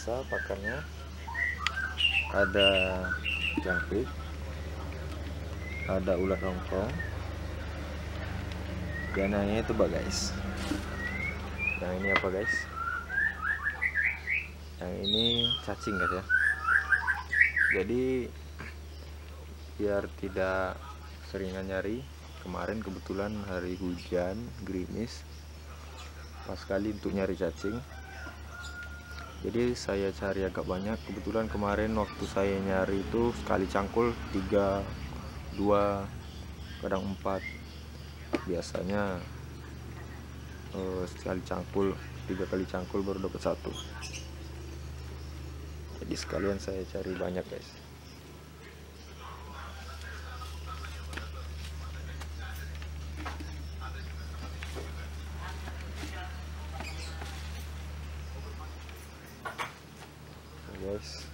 biasa pakannya ada jangkrik, ada ulat hongkong, dan yang ini tuh guys. Yang ini apa guys? Yang ini cacing guys ya. Jadi biar tidak seringan nyari kemarin kebetulan hari hujan gerimis pas sekali untuk nyari cacing jadi saya cari agak banyak. Kebetulan kemarin waktu saya nyari itu sekali cangkul 3 2 kadang 4 biasanya eh, sekali cangkul tiga kali cangkul baru dapat satu. Jadi sekalian saya cari banyak guys guys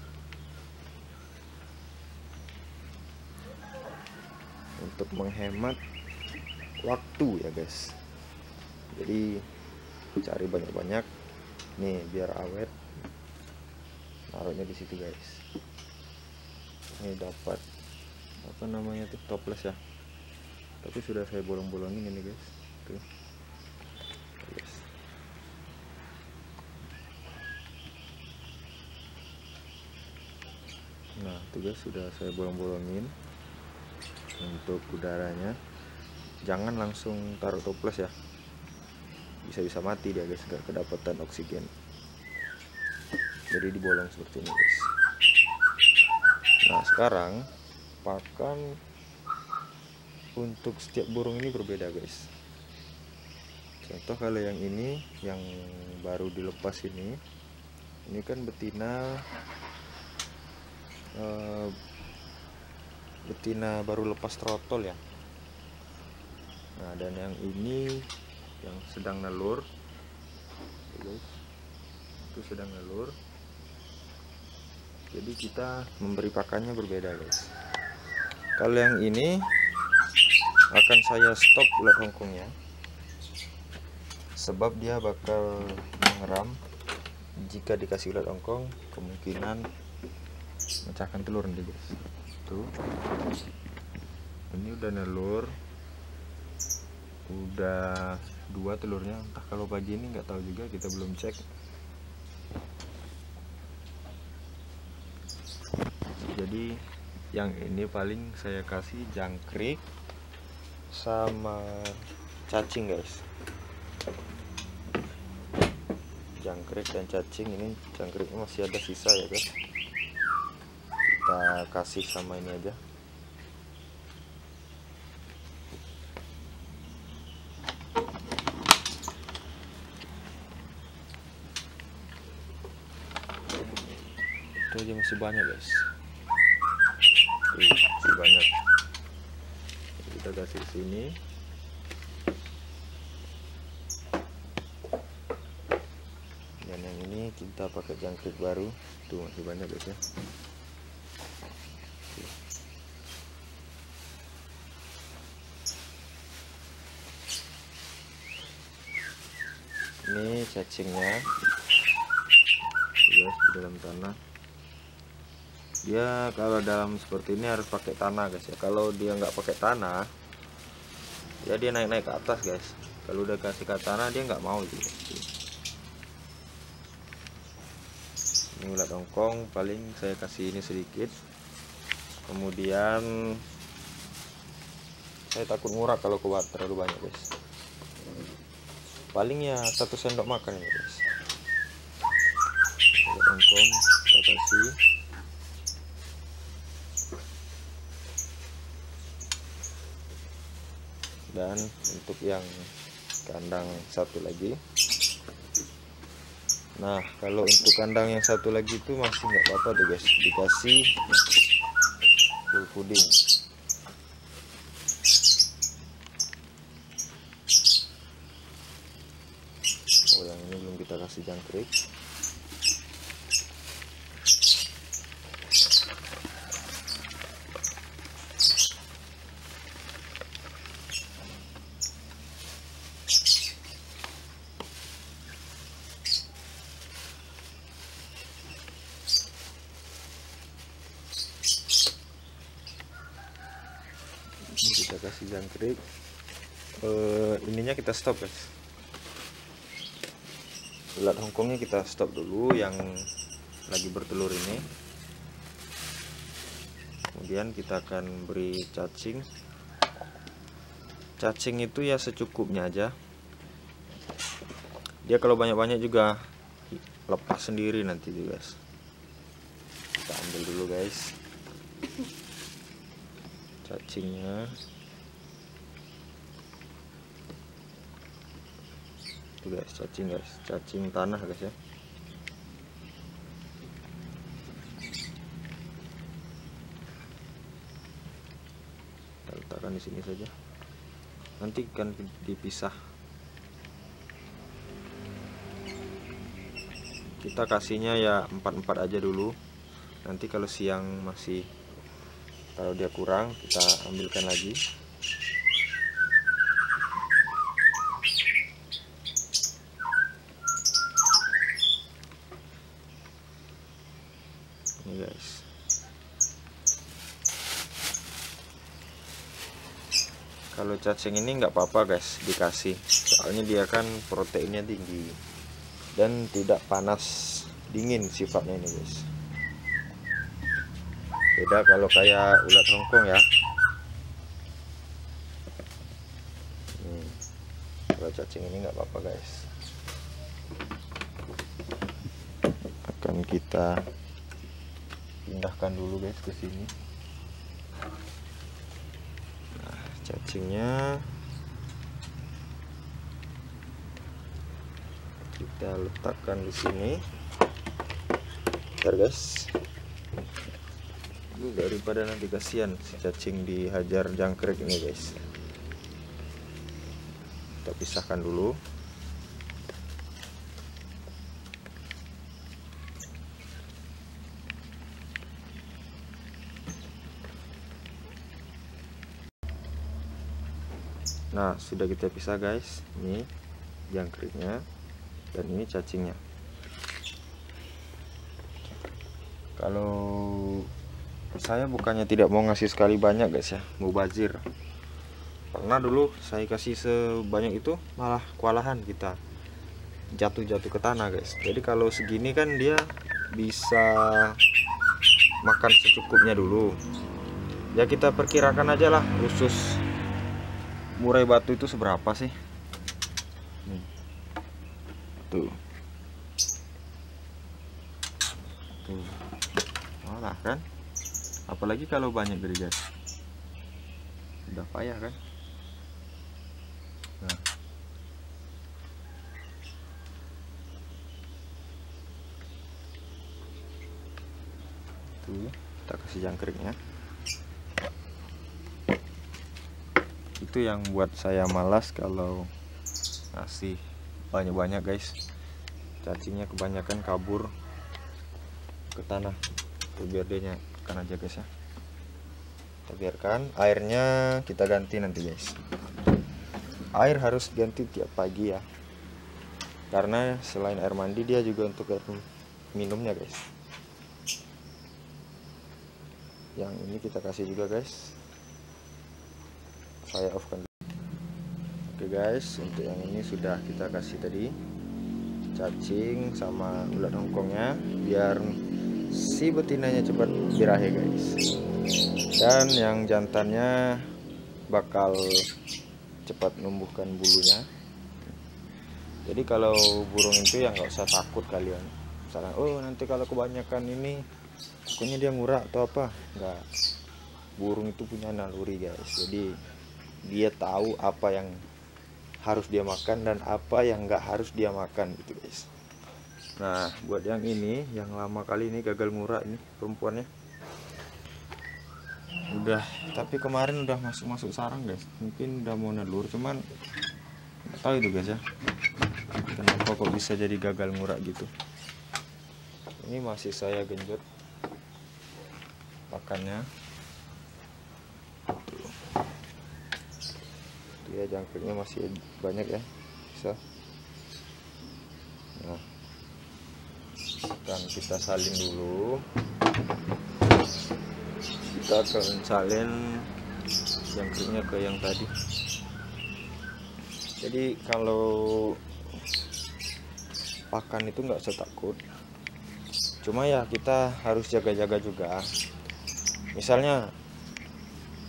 untuk menghemat waktu ya guys. Jadi cari banyak-banyak. Nih biar awet. Naruhnya di situ guys. Ini dapat apa namanya tuh toples ya. Tapi sudah saya bolong-bolongin ini guys. Tuh. Nah itu guys sudah saya bolong-bolongin untuk udaranya jangan langsung taruh toples ya. Bisa-bisa mati dia guys. Gak kedapatan oksigen. Jadi dibolong seperti ini guys. Nah sekarang pakan untuk setiap burung ini berbeda guys. Contoh kalau yang ini yang baru dilepas ini ini kan betina eh, betina baru lepas trotol ya nah dan yang ini yang sedang nelur itu sedang nelur jadi kita memberi pakannya berbeda guys. Kalau yang ini akan saya stop ulat hongkongnya sebab dia bakal mengeram jika dikasih ulat hongkong kemungkinan mecahkan telur nih guys. Tuh. Ini udah nelur udah dua telurnya. Entah kalau pagi ini nggak tahu juga kita belum cek. Jadi yang ini paling saya kasih jangkrik sama cacing guys. Jangkrik dan cacing ini jangkriknya masih ada sisa ya guys. Kita kasih sama ini aja itu aja masih banyak guys. Tuh, masih banyak. Kita kasih sini. Dan yang ini kita pakai jangkrik baru. Tuh masih banyak guys ya. Ini cacingnya. Guys di dalam tanah dia kalau dalam seperti ini harus pakai tanah guys ya. Kalau dia nggak pakai tanah ya dia naik naik ke atas guys. Kalau udah kasih ke tanah dia nggak mau gitu ini ulat hongkong paling saya kasih ini sedikit. Kemudian saya takut murah kalau kuat terlalu banyak guys. Paling ya satu sendok makan ini guys. Ulat hongkong kita kasih dan untuk yang kandang satu lagi. Nah kalau untuk kandang yang satu lagi itu masih nggak apa-apa guys. Dikasih full puding. Oh yang ini belum kita kasih jangkrik kasih jangkrik uh, ininya kita stop guys. Ulat hongkongnya kita stop dulu yang lagi bertelur ini. Kemudian kita akan beri cacing. Cacing itu ya secukupnya aja. Dia kalau banyak-banyak juga lepas sendiri nanti guys. Kita ambil dulu guys. Cacingnya itu guys cacing guys. Cacing tanah guys ya. Kita letakkan di sini saja. Nanti kan dipisah. Kita kasihnya ya empat-empat aja dulu. Nanti kalau siang masih kalau dia kurang kita ambilkan lagi ini guys. Kalau cacing ini nggak apa-apa guys dikasih. Soalnya dia kan proteinnya tinggi dan tidak panas dingin sifatnya ini guys. Beda kalau kayak ulat hongkong ya. Hmm. kalau cacing ini nggak apa-apa guys. Akan kita pindahkan dulu guys ke sini. Nah cacingnya. Kita letakkan di sini. Guys. Lu daripada nanti kasihan si cacing dihajar jangkrik ini guys. Kita pisahkan dulu Nah, sudah kita pisah guys. Ini jangkriknya dan ini cacingnya. Kalau saya bukannya tidak mau ngasih sekali banyak guys ya, mau bazir. Pernah dulu saya kasih sebanyak itu malah kewalahan kita jatuh-jatuh ke tanah guys. Jadi kalau segini kan dia bisa makan secukupnya dulu. Ya kita perkirakan aja lah khusus murai batu itu seberapa sih? Nih. Tuh. Tuh. Malah kan? Apalagi kalau banyak guys udah payah kan? Nah. Tuh kita kasih jangkriknya itu yang buat saya malas kalau ngasih banyak-banyak guys. Cacingnya kebanyakan kabur ke tanah. Tuh biar dia kan aja guys ya. Kita biarkan airnya kita ganti nanti guys. Air harus ganti tiap pagi ya. Karena selain air mandi dia juga untuk air minumnya guys. Yang ini kita kasih juga guys saya off kan oke guys untuk yang ini sudah kita kasih tadi. Cacing sama ulat hongkongnya biar si betinanya cepat birahi guys. Dan yang jantannya bakal cepat numbuhkan bulunya. Jadi kalau burung itu ya nggak usah takut kalian. Misalnya oh nanti kalau kebanyakan ini pokoknya dia ngurak atau apa. Nggak. Burung itu punya naluri guys. Jadi dia tahu apa yang harus dia makan dan apa yang nggak harus dia makan gitu guys. Nah buat yang ini yang lama kali ini gagal ngurak ini perempuannya. Udah tapi kemarin udah masuk masuk sarang guys. Mungkin udah mau nelur cuman tahu itu guys ya. Kenapa kok bisa jadi gagal ngurak gitu? Ini masih saya genjot pakannya ya jangkriknya masih banyak ya bisa. Nah. Dan kita salin dulu. Kita akan salin jangkriknya ke yang tadi. Jadi kalau pakan itu nggak setakut cuma ya kita harus jaga-jaga juga. Misalnya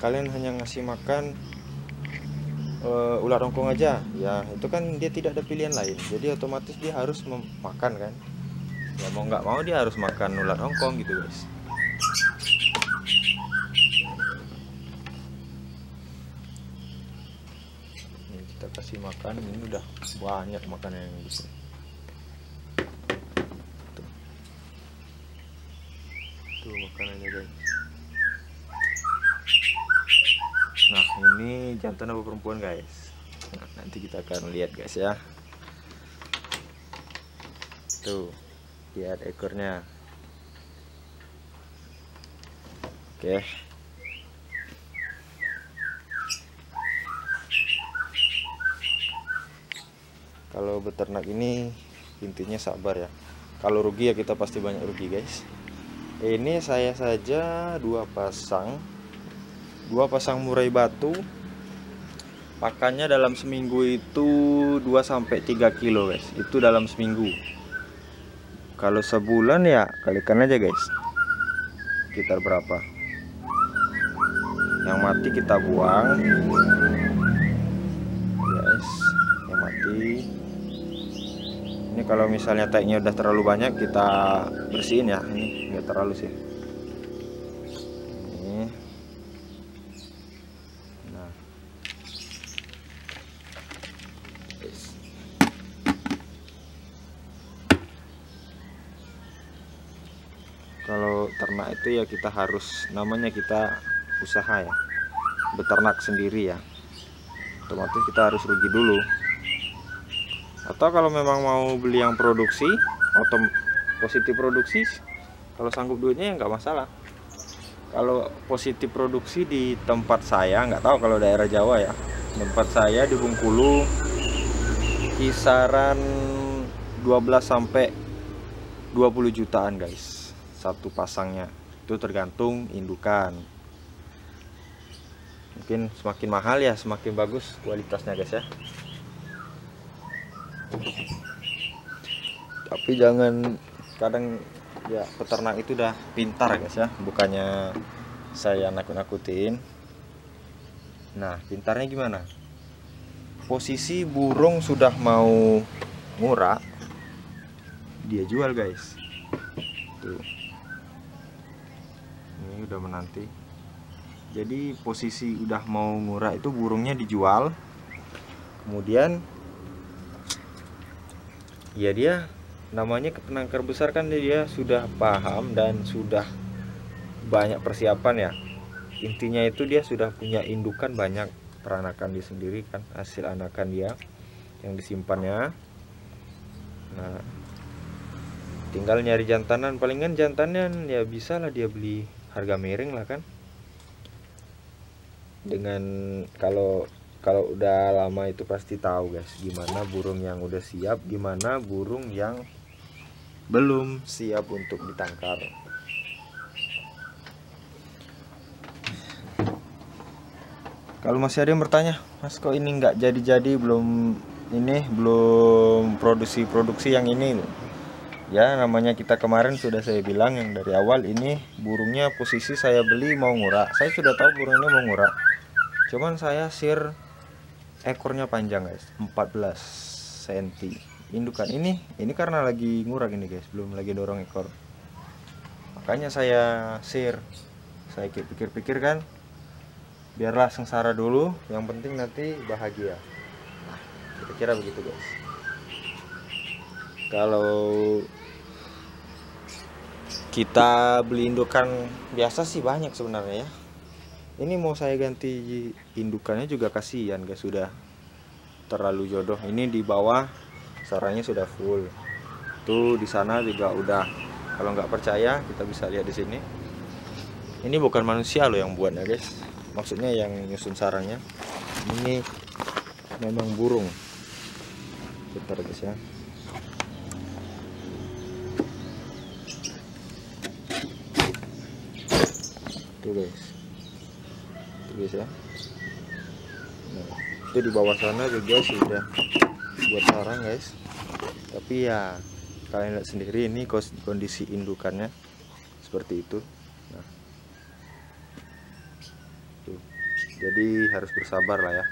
kalian hanya ngasih makan uh, ular rongkong aja. Ya itu kan dia tidak ada pilihan lain. Jadi otomatis dia harus makan kan? Ya mau nggak mau dia harus makan ular rongkong gitu guys. Ini kita kasih makan. Ini udah banyak makanan yang sini. Tuh. tuh makanannya guys nah ini jantan apa perempuan guys. Nah, nanti kita akan lihat guys ya. Tuh lihat ekornya. Oke. Kalau beternak ini intinya sabar ya. Kalau rugi ya kita pasti banyak rugi guys. Ini saya saja dua pasang dua pasang murai batu. Pakannya dalam seminggu itu 2 sampai 3 kilo guys. Itu dalam seminggu. Kalau sebulan ya kalikan aja guys. Sekitar berapa? Yang mati kita buang. Guys yang mati. Ini kalau misalnya tagnya udah terlalu banyak kita bersihin ya. Ini nggak terlalu sih kalau ternak itu ya kita harus namanya kita usaha ya. Beternak sendiri ya. Otomatis kita harus rugi dulu. Atau kalau memang mau beli yang produksi otom positif produksi kalau sanggup duitnya ya nggak masalah. Kalau positif produksi di tempat saya nggak tahu kalau daerah Jawa ya. Tempat saya di Bungkulu kisaran 12 sampai 20 jutaan guys. Satu pasangnya itu tergantung indukan. Mungkin semakin mahal ya semakin bagus kualitasnya guys ya. Tapi jangan kadang ya peternak itu udah pintar guys ya. Bukannya saya nakut-nakutin. Nah pintarnya gimana? Posisi burung sudah mau ngurak dia jual guys. Tuh ini udah menanti. Jadi posisi udah mau murah itu burungnya dijual. Kemudian ya dia namanya penangkar besar kan dia sudah paham dan sudah banyak persiapan ya. Intinya itu dia sudah punya indukan banyak peranakan dia sendiri kan hasil anakan dia yang disimpannya. Nah tinggal nyari jantanan. Palingan jantanan ya bisa lah dia beli harga miring lah kan. Dengan kalau kalau udah lama itu pasti tahu guys gimana burung yang udah siap gimana burung yang belum siap untuk ditangkar. Kalau masih ada yang bertanya mas kok ini nggak jadi-jadi? Belum ini belum produksi-produksi yang ini ya namanya kita kemarin sudah saya bilang yang dari awal ini burungnya posisi saya beli mau ngurak. Saya sudah tahu burung ini mau ngurak. Cuman saya sir ekornya panjang guys. 14 cm indukan ini ini karena lagi ngurak ini guys. Belum lagi dorong ekor. Makanya saya sir saya pikir-pikir kan biarlah sengsara dulu. Yang penting nanti bahagia. Nah, kira-kira begitu guys kalau kita beli indukan biasa sih banyak sebenarnya ya. Ini mau saya ganti indukannya juga kasihan guys sudah terlalu jodoh. Ini di bawah sarangnya sudah full. Tuh di sana juga udah. Kalau nggak percaya kita bisa lihat di sini. Ini bukan manusia loh yang buatnya guys. Maksudnya yang nyusun sarangnya. Ini memang burung. Bentar guys ya tuh guys ya. Itu di bawah sana juga sudah buat sarang guys. Tapi ya kalian lihat sendiri ini kondisi indukannya seperti itu. Nah. Tuh. Jadi harus bersabar lah ya.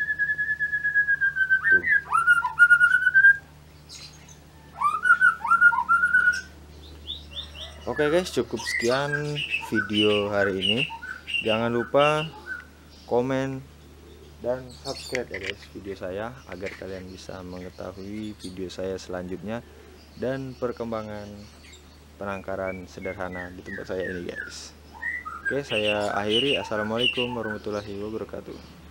Oke guys cukup sekian video hari ini jangan lupa komen dan subscribe ya guys video saya agar kalian bisa mengetahui video saya selanjutnya dan perkembangan penangkaran sederhana di tempat saya ini guys. Oke saya akhiri. Assalamualaikum warahmatullahi wabarakatuh